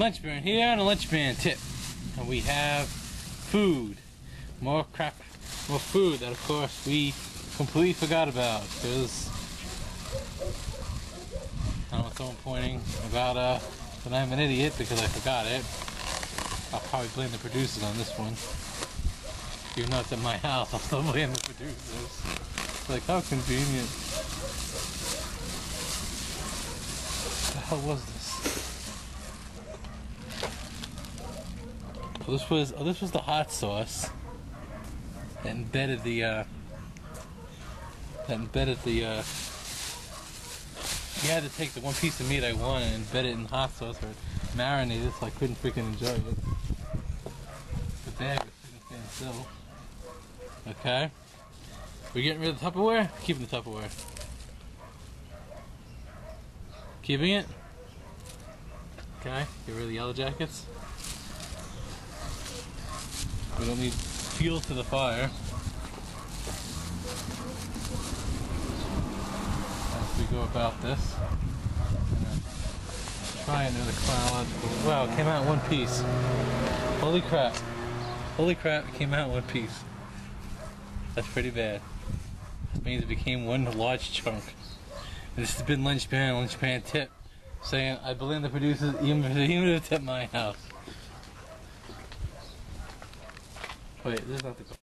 Lunch Baron here on a Lunch Baron tip. And we have food. More crap, more food that of course we completely forgot about because I don't know someone pointing about uh that I'm an idiot because I forgot it. I'll probably blame the producers on this one. Even though it's at my house, I'll still blame the producers. It's like how convenient. What the hell was this? Oh, this was oh, this was the hot sauce that embedded the uh, that embedded the. Uh, you had to take the one piece of meat I wanted and embed it in hot sauce or marinate it so I couldn't freaking enjoy it. The bag was freaking staying still. Okay. We're getting rid of the Tupperware? Keeping the Tupperware. Keeping it? Okay, get rid of the yellow jackets. We don't need fuel to the fire. As we go about this. Try and do the chronological. Wow, it came out in one piece. Holy crap. Holy crap, it came out in one piece. That's pretty bad. That means it became one large chunk. And this has been Lunchman, Lunch Pan Tip, saying I blame the producers even if, even if my at my house. Wait, this is not the